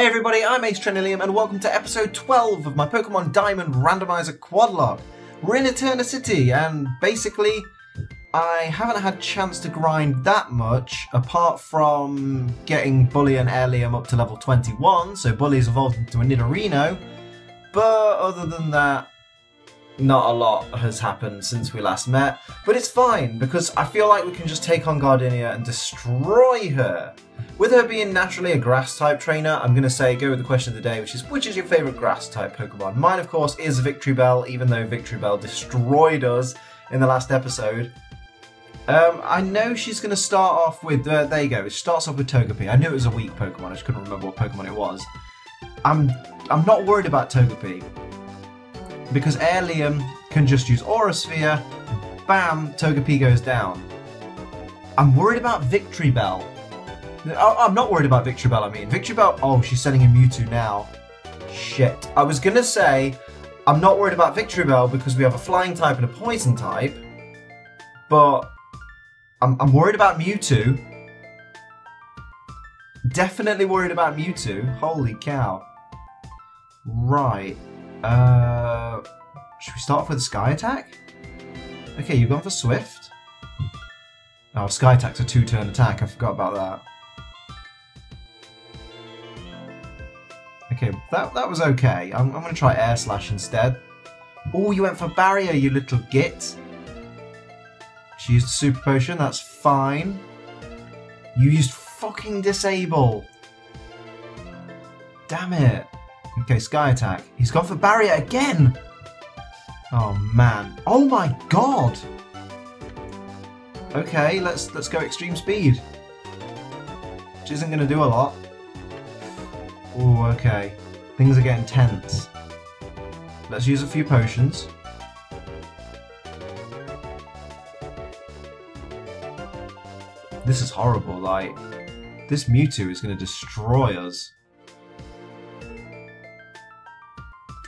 Hey everybody, I'm Ace Trainer Liam and welcome to episode 12 of my Pokemon Diamond Randomizer Quadlocke. We're in Eterna City and basically I haven't had chance to grind that much apart from getting Bully and Airlium up to level 21, so Bully's evolved into a Nidorino, but other than that, not a lot has happened since we last met, but it's fine because I feel like we can just take on Gardenia and destroy her. With her being naturally a grass type trainer, I'm going to say go with the question of the day, which is which is your favourite grass type Pokemon? Mine, of course, is Victory Bell, even though Victory Bell destroyed us in the last episode. Um, I know she's going to start off with, uh, there you go, it starts off with Togepi. I knew it was a weak Pokemon, I just couldn't remember what Pokemon it was. I'm, I'm not worried about Togepi because Airlium can just use Aura Sphere, bam, Togepi goes down. I'm worried about Victreebel. Oh, I'm not worried about Victreebel, I mean. Victory Bell. oh, she's sending a Mewtwo now. Shit. I was gonna say, I'm not worried about Victory Bell because we have a flying type and a poison type, but I'm, I'm worried about Mewtwo. Definitely worried about Mewtwo. Holy cow. Right. Uh, should we start off with Sky Attack? Okay, you've gone for Swift. Oh, Sky Attack's a two-turn attack. I forgot about that. Okay, that, that was okay. I'm, I'm going to try Air Slash instead. Oh, you went for Barrier, you little git. She used Super Potion, that's fine. You used fucking Disable. Damn it. Okay, Sky Attack. He's gone for Barrier again! Oh man. Oh my god! Okay, let's let's go Extreme Speed. Which isn't going to do a lot. Oh, okay. Things are getting tense. Let's use a few potions. This is horrible, like... This Mewtwo is going to destroy us.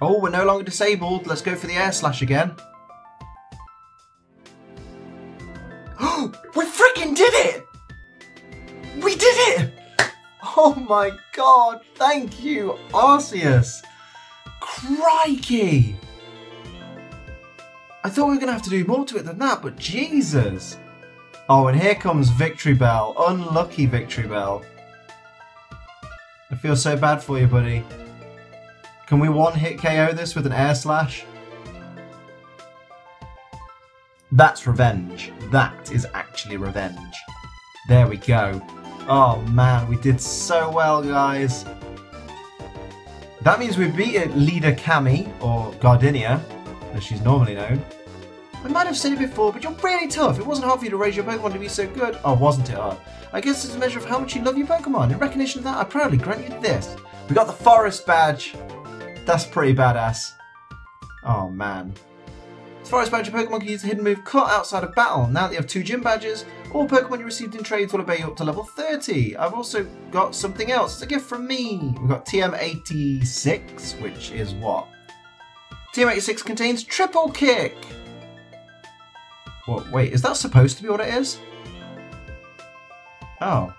Oh, we're no longer disabled. Let's go for the air slash again. My god, thank you, Arceus! Crikey! I thought we were going to have to do more to it than that, but Jesus! Oh, and here comes Victory Bell. Unlucky Victory Bell. I feel so bad for you, buddy. Can we one-hit KO this with an air slash? That's revenge. That is actually revenge. There we go. Oh man, we did so well, guys. That means we beat Leader Cami, or Gardenia, as she's normally known. I might have said it before, but you're really tough. It wasn't hard for you to raise your Pokemon to be so good. Oh, wasn't it? I guess it's a measure of how much you love your Pokemon. In recognition of that, I proudly grant you this. We got the Forest Badge. That's pretty badass. Oh man. As badge, your Pokemon can use the hidden move Cut outside of battle. Now that you have two gym badges, all Pokemon you received in trades will obey you up to level 30. I've also got something else. It's a gift from me. We've got TM86, which is what? TM86 contains Triple Kick. What, wait, is that supposed to be what it is? Oh.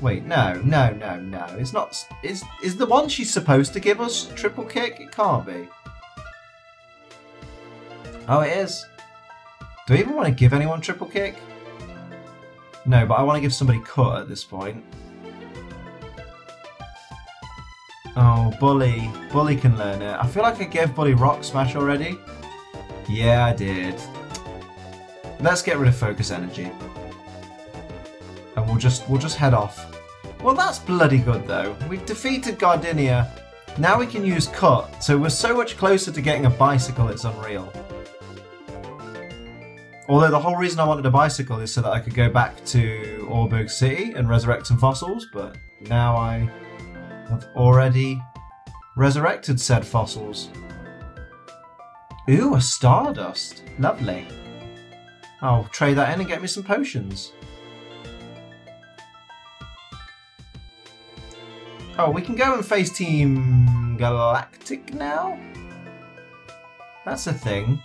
Wait, no, no, no, no. It's not. Is is the one she's supposed to give us triple kick? It can't be. Oh, it is. Do I even want to give anyone triple kick? No, but I want to give somebody cut at this point. Oh, Bully. Bully can learn it. I feel like I gave Bully Rock Smash already. Yeah, I did. Let's get rid of Focus Energy. And we'll just we'll just head off. Well, that's bloody good, though. We've defeated Gardenia. Now we can use Cut, so we're so much closer to getting a bicycle, it's unreal. Although the whole reason I wanted a bicycle is so that I could go back to Oreburgh City and resurrect some fossils, but now I have already resurrected said fossils. Ooh, a Stardust. Lovely. I'll trade that in and get me some potions. Oh, we can go and face Team Galactic now? That's a thing.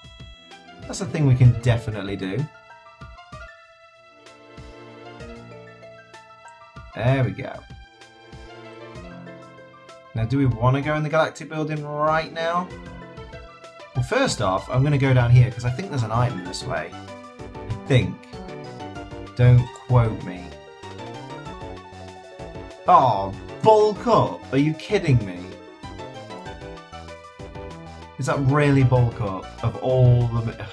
That's a thing we can definitely do. There we go. Now, do we want to go in the Galactic Building right now? Well, first off, I'm going to go down here because I think there's an item this way. I think. Don't quote me. Oh, bulk up? Are you kidding me? Is that really bulk up of all the...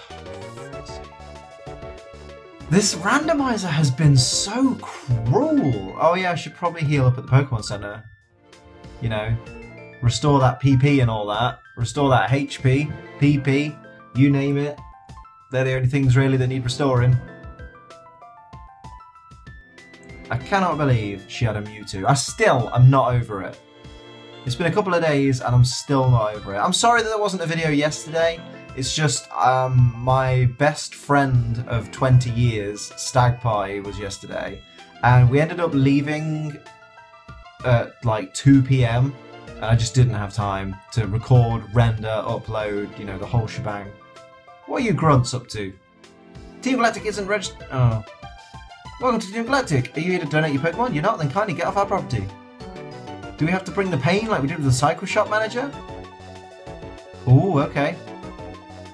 This randomizer has been so cruel. Oh yeah, I should probably heal up at the Pokemon Center. You know, restore that PP and all that. Restore that HP, PP, you name it. They're the only things really that need restoring. I cannot believe she had a Mewtwo. I still am not over it. It's been a couple of days and I'm still not over it. I'm sorry that there wasn't a video yesterday. It's just um, my best friend of 20 years, Stag Pie, was yesterday. And we ended up leaving at like 2 p.m. And I just didn't have time to record, render, upload, you know, the whole shebang. What are you grunts up to? Team Galactic isn't registered. Oh. Welcome to Team Galactic. Are you here to donate your Pokemon? You're not? Then kindly get off our property. Do we have to bring the pain like we did with the Cycle Shop manager? Oh, okay.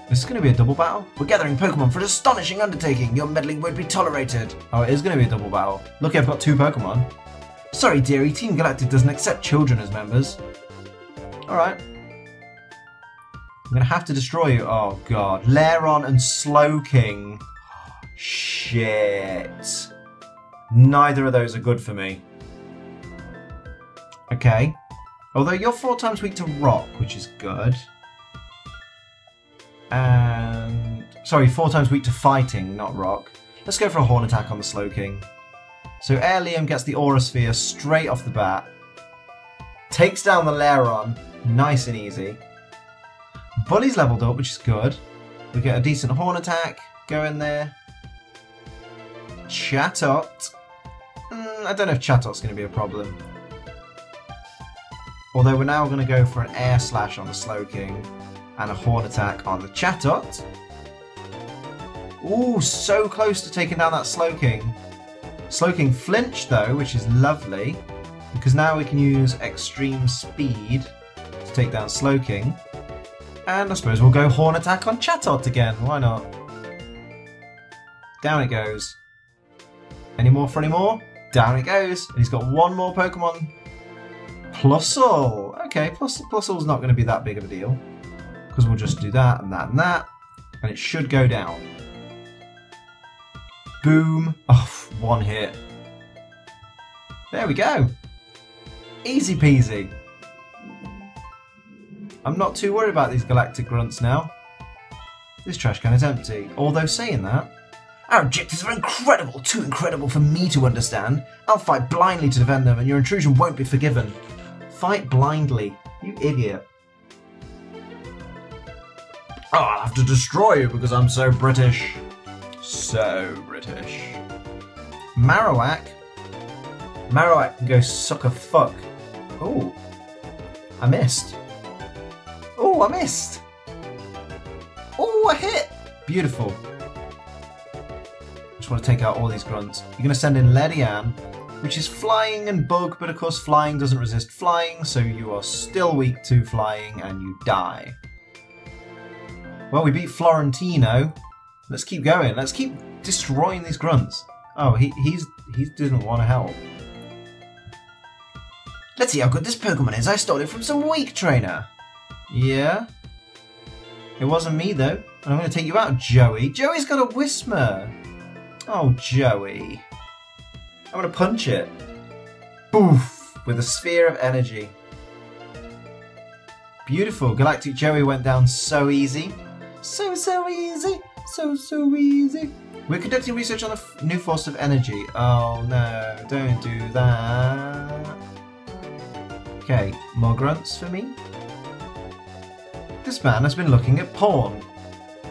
This is going to be a double battle. We're gathering Pokemon for an astonishing undertaking. Your meddling won't be tolerated. Oh, it is going to be a double battle. Look, I've got two Pokemon. Sorry, dearie. Team Galactic doesn't accept children as members. Alright. I'm going to have to destroy you. Oh, God. Lairon and Slowking. Shit. Neither of those are good for me. Okay. Although you're four times weak to rock, which is good. And... Sorry, four times weak to fighting, not rock. Let's go for a horn attack on the Slowking. So Air Liam gets the Aura Sphere straight off the bat. Takes down the Lairon, nice and easy. Bully's leveled up, which is good. We get a decent horn attack Go in there. Chatot. Mm, I don't know if Chatot's going to be a problem. Although we're now going to go for an air slash on the Slowking and a horn attack on the Chatot. Ooh, so close to taking down that Slowking. Slowking flinched though, which is lovely, because now we can use extreme speed to take down Slowking. And I suppose we'll go horn attack on Chatot again, why not? Down it goes. Any more for any more? Down it goes. And he's got one more Pokemon Plusle! Okay, Plus Plusle's not going to be that big of a deal. Because we'll just do that and that and that. And it should go down. Boom. Oh, one hit. There we go. Easy peasy. I'm not too worried about these galactic grunts now. This trash can is empty. Although saying that, our objectives are incredible, too incredible for me to understand. I'll fight blindly to defend them and your intrusion won't be forgiven. Fight blindly. You idiot. Oh, I'll have to destroy you because I'm so British. So British. Marowak. Marowak can go suck a fuck. Oh. I missed. Oh, I missed. Oh, I hit. Beautiful. Just want to take out all these grunts. You're going to send in Ledian, which is flying and bug, but of course flying doesn't resist flying, so you are still weak to flying and you die. Well, we beat Florentino. Let's keep going. Let's keep destroying these grunts. Oh, he he's he didn't want to help. Let's see how good this Pokemon is. I stole it from some weak trainer. Yeah? It wasn't me though. And I'm going to take you out, Joey. Joey's got a Whismur. Oh, Joey. I'm gonna punch it. Boof! With a sphere of energy. Beautiful. Galactic Joey went down so easy. So, so easy. So, so easy. We're conducting research on a new force of energy. Oh no, don't do that. Okay, more grunts for me. This man has been looking at porn.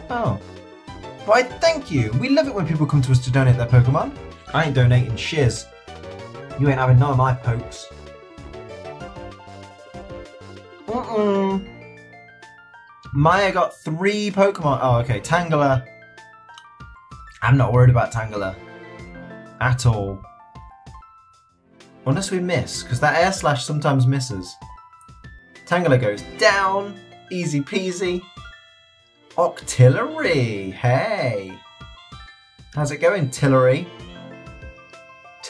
Oh. Why, thank you. We love it when people come to us to donate their Pokemon. I ain't donating shiz. You ain't having none of my pokes. Mm-mm. Maya got three Pokemon. Oh, okay. Tangela. I'm not worried about Tangela. At all. Unless we miss, because that air slash sometimes misses. Tangela goes down. Easy peasy. Octillery. Hey. How's it going, Tillery?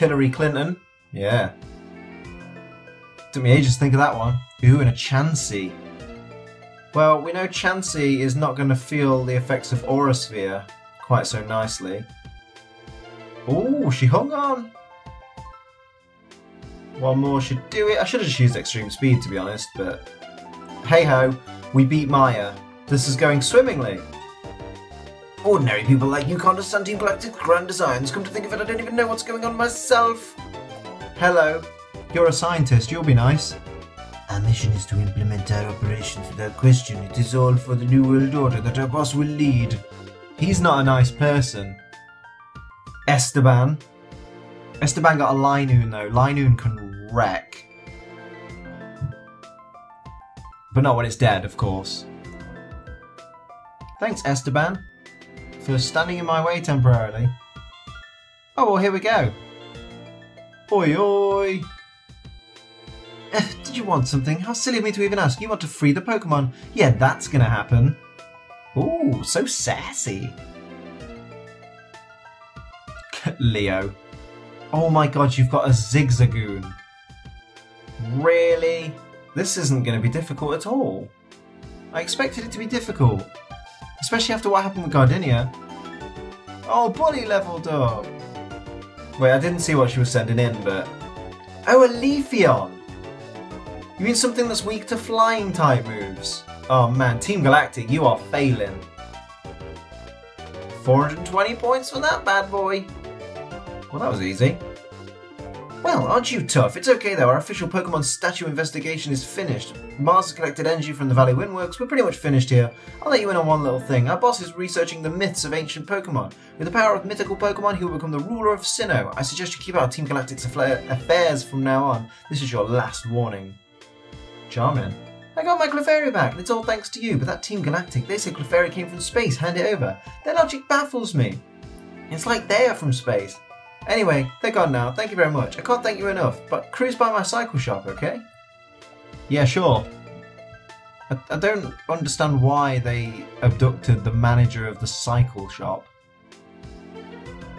Tillery Clinton. Yeah. Took me ages to think of that one. Ooh, and a Chansey. Well, we know Chansey is not going to feel the effects of Aura Sphere quite so nicely. Ooh, she hung on. One more should do it. I should have just used extreme speed to be honest, but hey ho, we beat Maya. This is going swimmingly. Ordinary people like you can't understand Team Galactic's grand designs. Come to think of it, I don't even know what's going on myself. Hello. You're a scientist, you'll be nice. Our mission is to implement our operations without question. It is all for the New World Order that our boss will lead. He's not a nice person. Esteban. Esteban got a Linoone though. Linoone can wreck. But not when it's dead, of course. Thanks, Esteban, for standing in my way temporarily. Oh, well, here we go. Oi, oi. Eh, did you want something? How silly of me to even ask. You want to free the Pokemon? Yeah, that's gonna happen. Ooh, so sassy. Leo. Oh my god, you've got a Zigzagoon. Really? This isn't going to be difficult at all. I expected it to be difficult. Especially after what happened with Gardenia. Oh, Bully leveled up! Wait, I didn't see what she was sending in, but... Oh, a Leafeon! You mean something that's weak to flying type moves? Oh man, Team Galactic, you are failing. 420 points for that bad boy. Well, that was easy. Well, aren't you tough? It's okay though, our official Pokemon statue investigation is finished. Mars has collected energy from the Valley Windworks, we're pretty much finished here. I'll let you in on one little thing. Our boss is researching the myths of ancient Pokemon. With the power of mythical Pokemon, he will become the ruler of Sinnoh. I suggest you keep out Team Galactic's affairs from now on. This is your last warning. Charming. I got my Clefairy back, and it's all thanks to you, but that Team Galactic, they say Clefairy came from space, hand it over. Their logic baffles me. It's like they are from space. Anyway, they're gone now. Thank you very much. I can't thank you enough, but cruise by my cycle shop, okay? Yeah, sure. I, I don't understand why they abducted the manager of the cycle shop.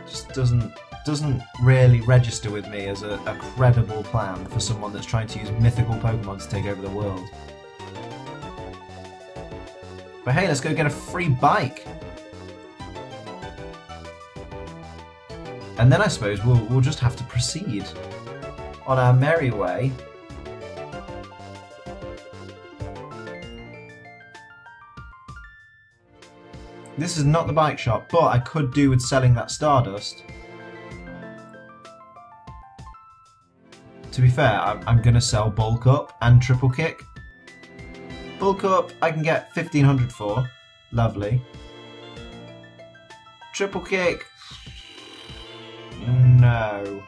Just doesn't doesn't really register with me as a, a credible plan for someone that's trying to use mythical Pokemon to take over the world. But hey, let's go get a free bike. And then I suppose we'll, we'll just have to proceed on our merry way. This is not the bike shop, but I could do with selling that Stardust. To be fair, I'm, I'm going to sell Bulk Up and Triple Kick. Bulk Up, I can get 1500 for. Lovely. Triple Kick, no.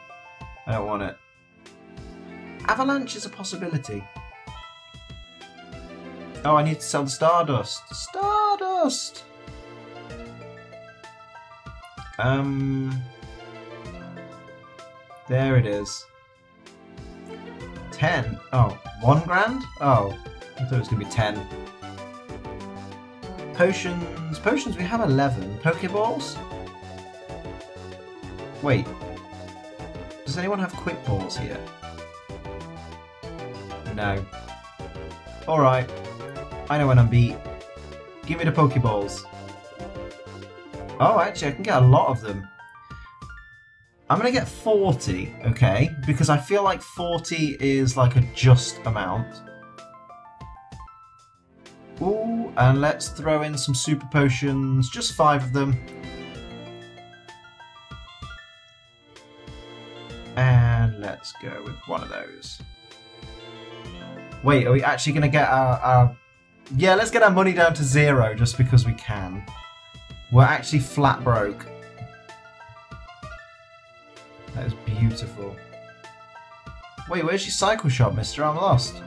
I don't want it. Avalanche is a possibility. Oh, I need to sell the Stardust. Stardust! Um... There it is. Ten? Oh, one grand? Oh, I thought it was going to be ten. Potions. Potions, we have 11. Pokeballs? Wait. Does anyone have quick balls here? No. Alright. I know when I'm beat. Give me the Pokeballs. Oh, actually, I can get a lot of them. I'm going to get 40, okay? Because I feel like 40 is like a just amount. Ooh, and let's throw in some super potions. Just five of them. And let's go with one of those. Wait, are we actually going to get our, our... Yeah, let's get our money down to zero just because we can. We're actually flat broke. That is beautiful. Wait, where's your cycle shop, mister? I'm lost.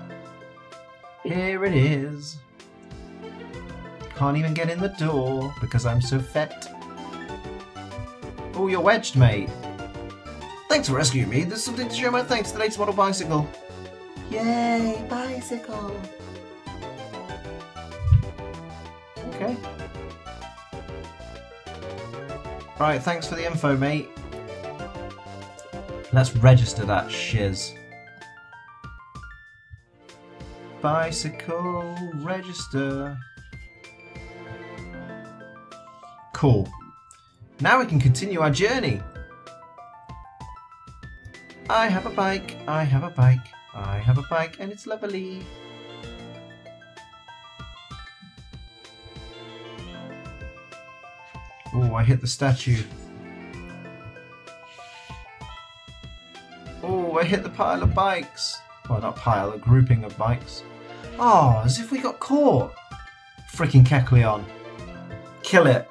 Here it is. Can't even get in the door because I'm so fat. Oh, you're wedged, mate. Thanks for rescuing me. There's something to show my thanks The tonight's model bicycle. Yay, bicycle. Okay. Right, thanks for the info, mate. Let's register that shiz. Bicycle register. Cool. Now we can continue our journey. I have a bike, I have a bike, I have a bike, and it's lovely. Oh, I hit the statue. Oh, I hit the pile of bikes. Well, not pile, a grouping of bikes. Oh, as if we got caught. Freaking Kecleon. Kill it.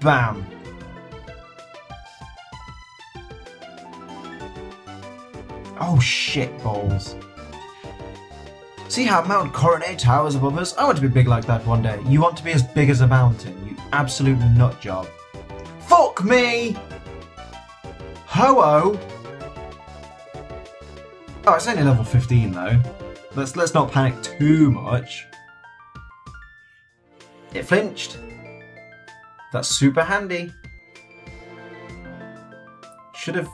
Bam. Oh shit balls. See how Mount Coronet towers above us? I want to be big like that one day. You want to be as big as a mountain, you absolute nut job. Fuck me! Ho-oh! Oh, it's only level 15 though. Let's let's not panic too much. It flinched. That's super handy. Should have,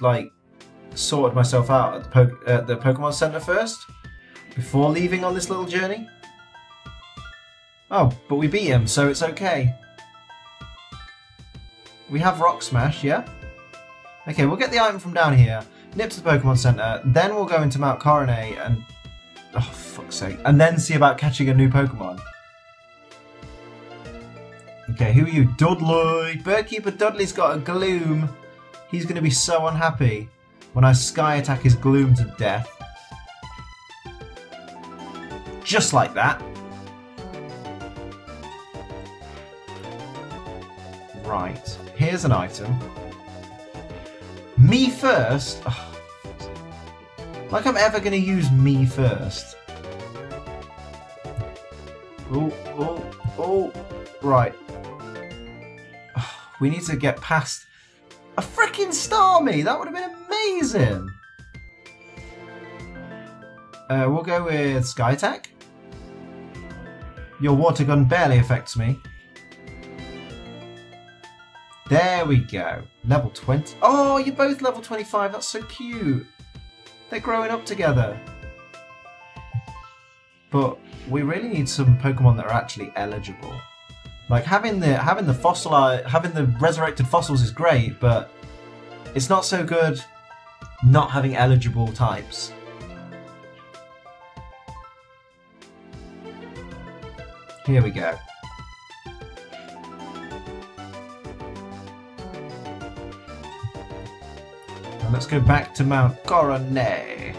like, sorted myself out at the, po- at the Pokemon Center first before leaving on this little journey. Oh, but we beat him, so it's okay. We have Rock Smash, yeah? Okay, we'll get the item from down here, nip to the Pokemon Center, then we'll go into Mount Coronet and. Oh, fuck's sake. And then see about catching a new Pokemon. Okay, who are you? Dudley! Birdkeeper Dudley's got a Gloom. He's going to be so unhappy when I Sky Attack his Gloom to death. Just like that. Right, here's an item. Me first? Like I'm ever going to use me first. Oh, oh, oh. Right. We need to get past a freaking Starmie. That would have been amazing. Uh, we'll go with Sky Attack. Your water gun barely affects me. There we go. Level 20. Oh, you're both level 25. That's so cute. They're growing up together. But we really need some Pokemon that are actually eligible. Like having the having the fossil having the resurrected fossils is great, but it's not so good not having eligible types. Here we go. Now let's go back to Mount Coronet.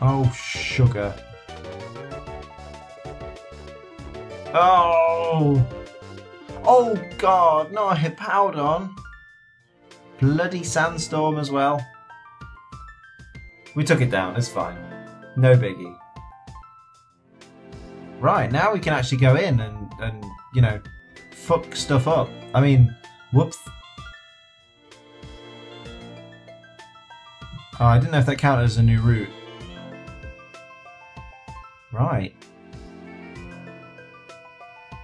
Oh, sugar. Oh! Oh, God! No, I hit Powdon. Bloody sandstorm as well. We took it down, it's fine. No biggie. Right, now we can actually go in and, and you know, fuck stuff up. I mean, whoops. Oh, I didn't know if that counted as a new route. Right.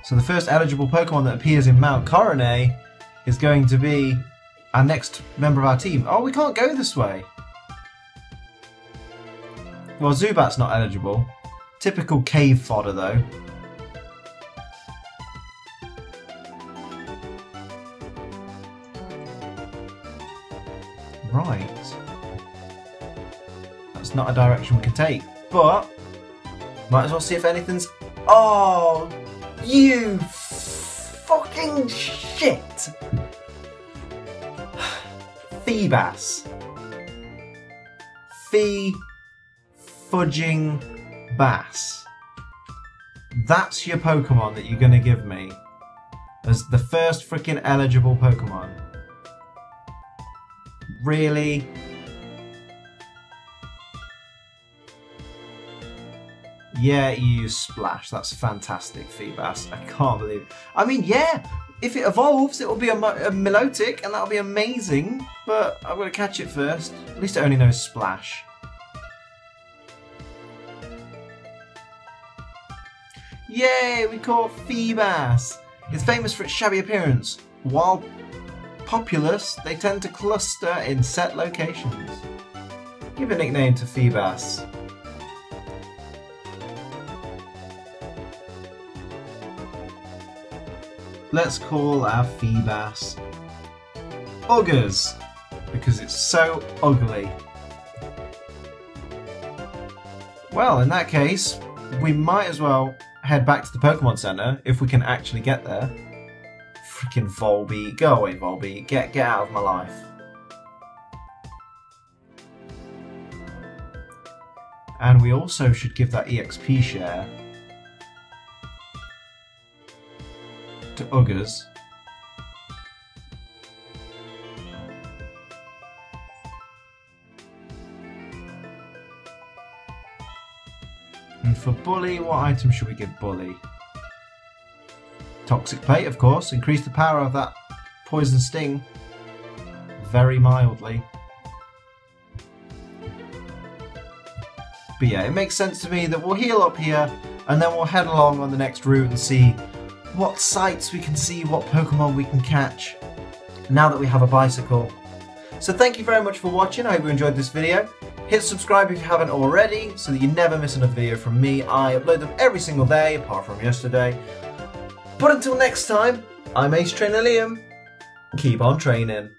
So the first eligible Pokemon that appears in Mount Coronet is going to be our next member of our team. Oh, we can't go this way. Well, Zubat's not eligible. Typical cave fodder, though. Right. That's not a direction we can take, but might as well see if anything's. Oh, you fucking shit! Feebas. Fee fudging bass. That's your Pokemon that you're gonna give me as the first freaking eligible Pokemon. Really? Yeah, you use Splash. That's fantastic, Feebas. I can't believe it. I mean, yeah, if it evolves, it will be a, a Milotic, and that'll be amazing. But I've got to catch it first. At least it only knows Splash. Yay, we caught Feebas! It's famous for its shabby appearance. While populous, they tend to cluster in set locations. Give a nickname to Feebas. Let's call our Feebas Uggers, because it's so ugly. Well, in that case, we might as well head back to the Pokemon Center if we can actually get there. Freaking Volbeat. Go away, Volbeat. Get, get out of my life. And we also should give that EXP share to Uggers. And for Bully, what item should we give Bully? Toxic Plate, of course. Increase the power of that Poison Sting very mildly. But yeah, it makes sense to me that we'll heal up here and then we'll head along on the next route and see what sights we can see, what Pokemon we can catch now that we have a bicycle. So thank you very much for watching, I hope you enjoyed this video. Hit subscribe if you haven't already so that you never miss another video from me. I upload them every single day apart from yesterday. But until next time, I'm Ace Trainer Liam. Keep on training.